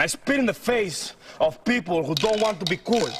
I spit in the face of people who don't want to be cool.